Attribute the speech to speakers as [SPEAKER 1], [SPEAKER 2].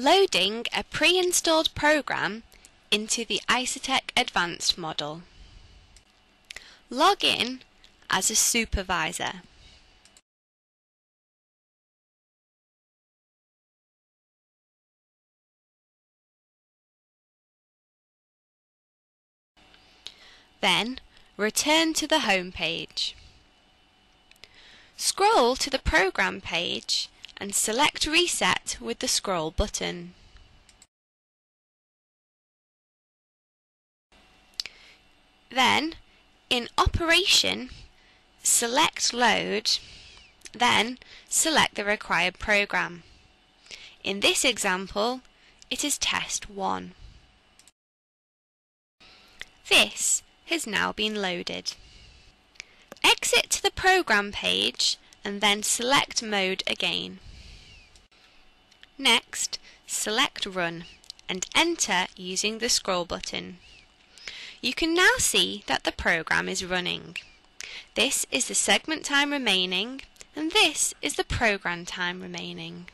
[SPEAKER 1] Loading a pre-installed program into the Isotech Advanced model. Log in as a supervisor. Then return to the home page. Scroll to the program page and select Reset with the scroll button. Then, in Operation, select Load, then select the required program. In this example, it is Test 1. This has now been loaded. Exit to the program page and then select Mode again. Next, select Run and enter using the scroll button. You can now see that the program is running. This is the segment time remaining and this is the program time remaining.